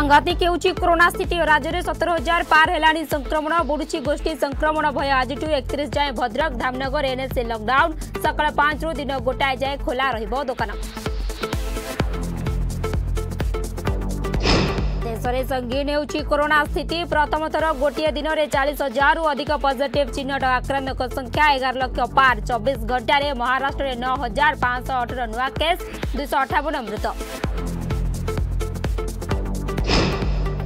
ସାଂଘାତିକ ହେଉଛି କରୋନା ସ୍ଥିତି ରାଜ୍ୟରେ ସତର ହଜାର ପାର ହେଲାଣି ସଂକ୍ରମଣ ବଢ଼ୁଛି ଗୋଷ୍ଠୀ ସଂକ୍ରମଣ ଭୟ ଆଜିଠୁ ଏକତିରିଶ ଯାଏଁ ଭଦ୍ରକ ଧାମନଗର ଏନ୍ଏସ୍ସି ଲକଡାଉନ୍ ସକାଳ ପାଞ୍ଚରୁ ଦିନ ଗୋଟାଏ ଯାଏଁ ଖୋଲା ରହିବ ଦୋକାନ ଦେଶରେ ସଙ୍ଗୀନ ହେଉଛି କରୋନା ସ୍ଥିତି ପ୍ରଥମ ଥର ଗୋଟିଏ ଦିନରେ ଚାଳିଶ ହଜାରରୁ ଅଧିକ ପଜିଟିଭ୍ ଚିହ୍ନଟ ଆକ୍ରାନ୍ତଙ୍କ ସଂଖ୍ୟା ଏଗାର ଲକ୍ଷ ପାର ଚବିଶ ଘଣ୍ଟାରେ ମହାରାଷ୍ଟ୍ରରେ ନଅ ହଜାର ପାଞ୍ଚଶହ ଅଠର ନୂଆ କେସ୍ ଦୁଇଶହ ଅଠାବନ ମୃତ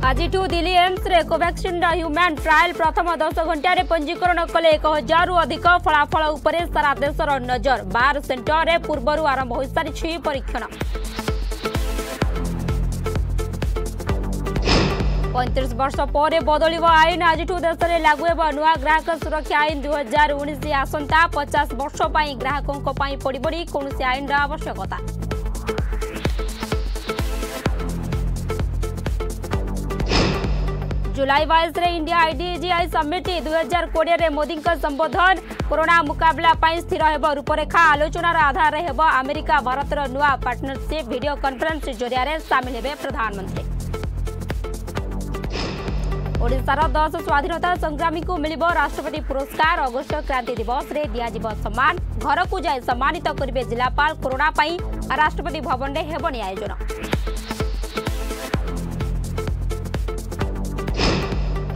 আজিঠু দিল্লী ଏମ୍ସରେ କୋଭାକ୍ସିନ୍ର ହ୍ୟୁମାନ୍ ଟ୍ରାଏଲ୍ ପ୍ରଥମ ଦଶ ଘଣ୍ଟାରେ ପଞ୍ଜୀକରଣ କଲେ ଏକ ହଜାରରୁ ଅଧିକ ଫଳାଫଳ ଉପରେ ସାରା ଦେଶର ନଜର ବାର ସେଣ୍ଟରରେ ପୂର୍ବରୁ ଆରମ୍ଭ ହୋଇସାରିଛି ପରୀକ୍ଷଣ ପଇଁତିରିଶ ବର୍ଷ ପରେ ବଦଳିବ ଆଇନ ଆଜିଠୁ ଦେଶରେ ଲାଗୁ ହେବ ନୂଆ ଗ୍ରାହକ ସୁରକ୍ଷା ଆଇନ ଦୁଇ ହଜାର ଉଣେଇଶ ଆସନ୍ତା ପଚାଶ ବର୍ଷ ପାଇଁ ଗ୍ରାହକଙ୍କ ପାଇଁ ପଡ଼ିବନି କୌଣସି ଆଇନର ଆବଶ୍ୟକତା जुलाई बैशे इंडिया आईडीजीआई समिट दुई हजार कोड़े मोदी संबोधन कोरोना मुकबिला स्थिर रूपरेखा आलोचनार आधार होमेरिका भारत नुआ पार्टनरशिप भिड कनफरेन्स जरिया सामिल हे प्रधानमंत्री ओडार दस स्वाधीनता संग्रामी को मिल राष्ट्रपति पुरस्कार अगस्ट क्रांति दिवस में दिज्व सम्मान घर को जाए सम्मानित करे जिलापाल कोरोना राष्ट्रपति भवन में हेबनी आयोजन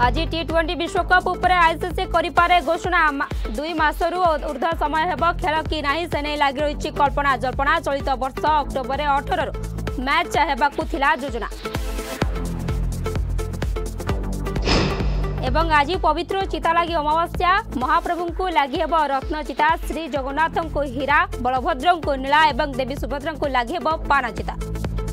আজি টি ଟ୍ୱେଣ୍ଟି ବିଶ୍ୱକପ୍ ଉପରେ ଆଇସିସି କରିପାରେ ଘୋଷଣା ଦୁଇ ମାସରୁ ଉର୍ଦ୍ଧ୍ୱ ସମୟ ହେବ ଖେଳ କି ନାହିଁ ସେ ନେଇ ଲାଗି ରହିଛି କଳ୍ପନା ଜଳ୍ପନା ଚଳିତ ବର୍ଷ ଅକ୍ଟୋବରରେ ଅଠରରୁ ମ୍ୟାଚ୍ ହେବାକୁ ଥିଲା ଯୋଜନା ଏବଂ ଆଜି ପବିତ୍ର ଚିତାଲାଗି ଅମାବାସ୍ୟା ମହାପ୍ରଭୁଙ୍କୁ ଲାଗିହେବ ରତ୍ନଚିତା ଶ୍ରୀ ଜଗନ୍ନାଥଙ୍କୁ ହୀରା ବଳଭଦ୍ରଙ୍କୁ ନୀଳା ଏବଂ ଦେବୀ ସୁଭଦ୍ରାଙ୍କୁ ଲାଗିହେବ ପାନଚିତା